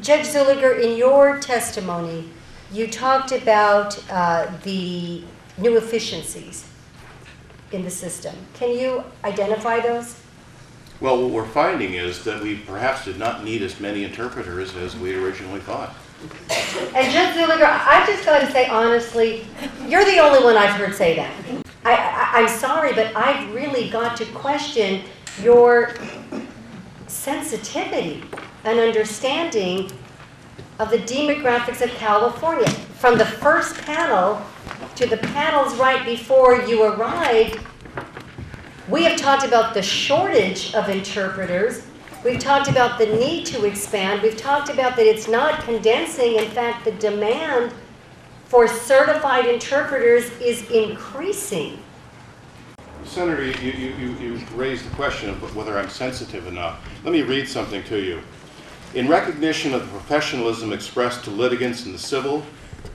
Judge Czuleger, in your testimony, you talked about uh, the new efficiencies in the system. Can you identify those? Well, what we're finding is that we perhaps did not need as many interpreters as we originally thought. And Judge Czuleger, I just got to say honestly, you're the only one I've heard say that. I, I, I'm sorry, but I've really got to question your sensitivity and understanding of the demographics of California. From the first panel to the panels right before you arrived, we have talked about the shortage of interpreters. We've talked about the need to expand. We've talked about that it's not condensing. In fact, the demand for certified interpreters is increasing. Senator, you, you, you, you raised the question of whether I'm sensitive enough. Let me read something to you. In recognition of the professionalism expressed to litigants in the civil,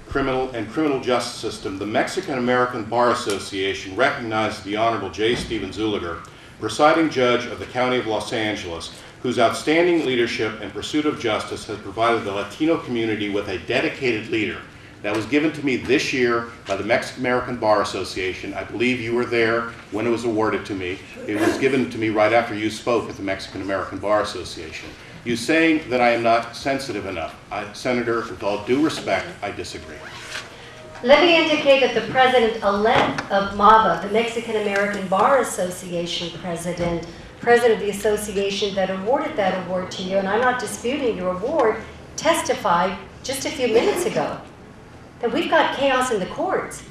criminal, and criminal justice system, the Mexican American Bar Association recognized the Honorable J. Stephen Czuleger, presiding judge of the County of Los Angeles, whose outstanding leadership and pursuit of justice has provided the Latino community with a dedicated leader. That was given to me this year by the Mexican American Bar Association. I believe you were there when it was awarded to me. It was given to me right after you spoke at the Mexican American Bar Association. You saying that I am not sensitive enough. I, Senator, with all due respect, I disagree. Let me indicate that the president-elect of MABA, the Mexican American Bar Association president, president of the association that awarded that award to you, and I'm not disputing your award, testified just a few minutes ago that we've got chaos in the courts,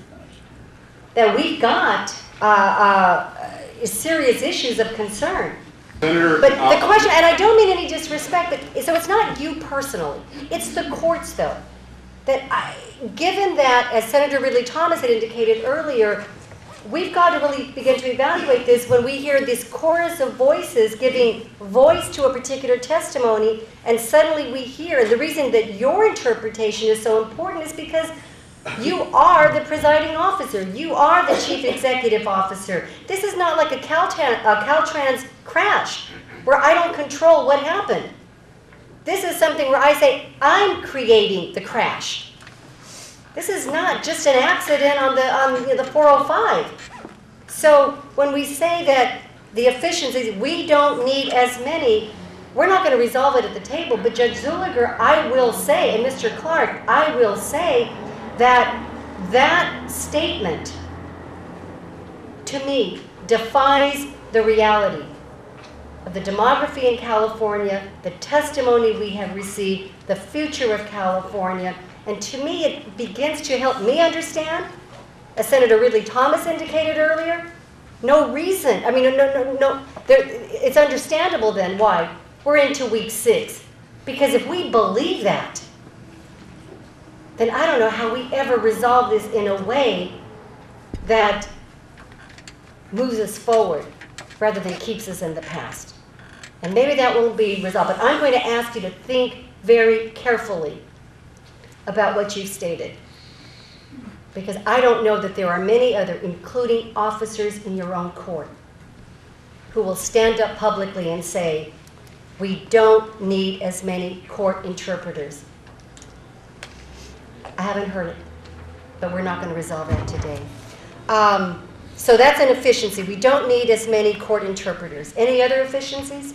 that we've got uh, uh, serious issues of concern. Senator, But the uh, question, and I don't mean any disrespect, but, so it's not you personally, it's the courts though. That I, given that, as Senator Ridley Thomas had indicated earlier, we've got to really begin to evaluate this when we hear this chorus of voices giving voice to a particular testimony, and suddenly we hear, And the reason that your interpretation is so important is because you are the presiding officer. You are the chief executive officer. This is not like a Caltrans, a Caltrans crash where I don't control what happened. This is something where I say, I'm creating the crash. This is not just an accident on the, on the 405. So when we say that the efficiencies, we don't need as many, we're not going to resolve it at the table. But Judge Czuleger, I will say, and Mr. Clark, I will say that that statement, to me, defies the reality of the demography in California, the testimony we have received, the future of California, and to me, it begins to help me understand, as Senator Ridley Thomas indicated earlier, no reason, I mean, no, no, no, there, it's understandable then why we're into week six. Because if we believe that, then I don't know how we ever resolve this in a way that moves us forward rather than keeps us in the past. And maybe that won't be resolved, but I'm going to ask you to think very carefully about what you've stated. Because I don't know that there are many other, including officers in your own court, who will stand up publicly and say, we don't need as many court interpreters. I haven't heard it, but we're not going to resolve that today. Um, so that's an efficiency. We don't need as many court interpreters. Any other efficiencies?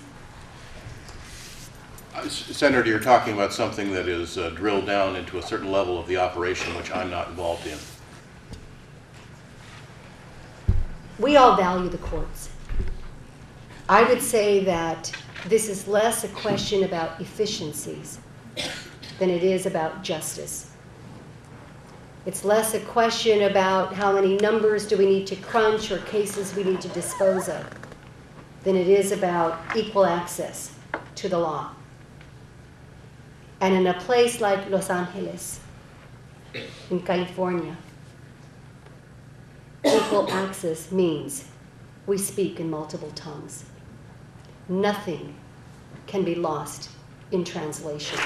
uh, Senator, you're talking about something that is uh, drilled down into a certain level of the operation, which I'm not involved in. We all value the courts. I would say that this is less a question about efficiencies than it is about justice. It's less a question about how many numbers do we need to crunch or cases we need to dispose of than it is about equal access to the law. And in a place like Los Angeles, in California, equal access means we speak in multiple tongues. Nothing can be lost in translation.